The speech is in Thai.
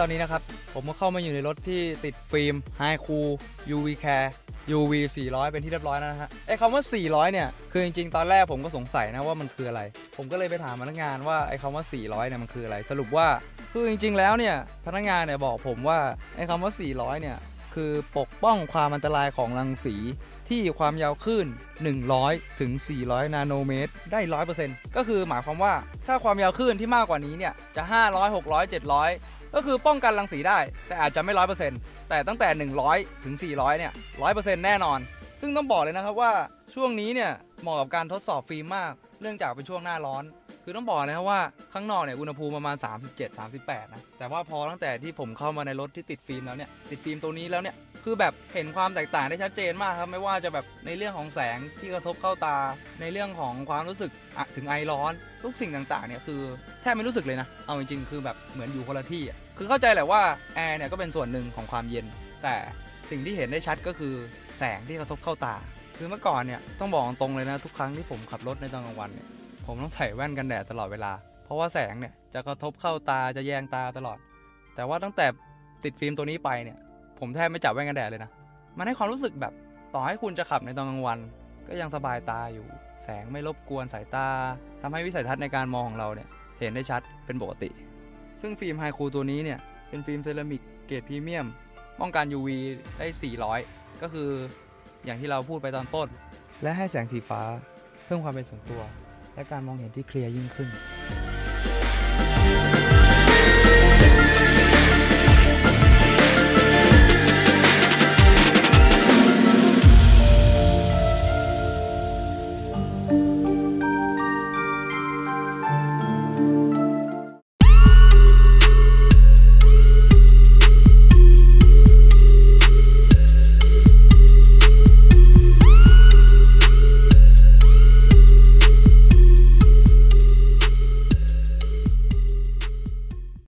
ตอนี้นะครับ ผมก็เข้ามาอยู่ในรถที่ติดฟิล์ม High Cool UV Care UV 400 เป็นที่เรียบร้อยแล้วนะฮะไอ้คำว่า 400 เนี่ย คือจริงๆ ตอนแรกผมก็สงสัยนะว่ามันคืออะไร ผมก็เลยไปถามพนักงานว่าไอ้คำว่า 400 เนี่ยมันคืออะไร สรุปว่าคือจริง ๆ แล้วเนี่ยพนักงานเนี่ยบอกผมว่าไอ้คำว่า 400 เนี่ยคือปกป้องความอันตรายของรังสีที่ความยาวคลื่น 100 ถึง 400 นาโนเมตร ได้ 100%ก็คือหมายความว่าถ้าความยาวคลื่นที่มากกว่านี้เนี่ย จะ 500 600 700 ก็คือป้องกันรังสีได้ แต่อาจจะไม่ร้อยเปอร์เซ็นต์แต่ตั้งแต่หนึ่งร้อยถึงสี่ร้อยเนี่ยร้อยเปอร์เซ็นต์แน่นอน ซึ่งต้องบอกเลยนะครับว่าช่วงนี้เนี่ยเหมาะกับการทดสอบฟิล์มมาก เนื่องจากเป็นช่วงหน้าร้อน คือต้องบอกนะครับว่าข้างนอกเนี่ยอุณหภูมิประมาณ 37 38 นะ แต่ว่าพอตั้งแต่ที่ผมเข้ามาในรถที่ติดฟิล์มแล้วเนี่ยติดฟิล์มตัวนี้แล้วเนี่ยคือแบบเห็นความแตกต่างได้ชัดเจนมากครับไม่ว่าจะแบบในเรื่องของแสงที่กระทบเข้าตา ในเรื่องของความรู้สึกถึงไอร้อนทุกสิ่งต่างๆเนี่ยคือแทบไม่รู้สึกเลยนะเอาจริงๆคือแบบเหมือนอยู่คนละที่คือเข้าใจแหละว่าแอร์เนี่ยก็เป็นส่วนหนึ่งของความเย็น แต่สิ่งที่เห็นได้ชัดก็คือ แสงที่กระทบเข้าตา คือเมื่อก่อนเนี่ยต้องบอกตรงเลยนะทุกครั้งที่ผมขับรถในตอนกลางวันเนี่ยผมต้องใส่แว่นกันแดดตลอดเวลา เพราะว่าแสงเนี่ยจะกระทบเข้าตาจะแยงตาตลอด แต่ว่าตั้งแต่ติดฟิล์มตัวนี้ไปเนี่ย ผมแทบไม่จับแว่นกันแดดเลยนะ มันให้ความรู้สึกแบบต่อให้คุณจะขับในตอนกลางวัน ก็ยังสบายตาอยู่ แสงไม่รบกวนสายตาทำให้วิสัยทัศน์ในการมองของเราเนี่ยเห็นได้ชัดเป็นปกติ ซึ่งฟิล์ม Hi-Kool ตัวนี้เนี่ยเป็นฟิล์มเซรามิกเกรดพรีเมียมป้องกัน UV ได้ 400 ก็คืออย่างที่เราพูดไปตอนต้น และให้แสงสีฟ้า เพิ่มความเป็นส่วนตัว และการมองเห็นที่ clear ยิ่งขึ้น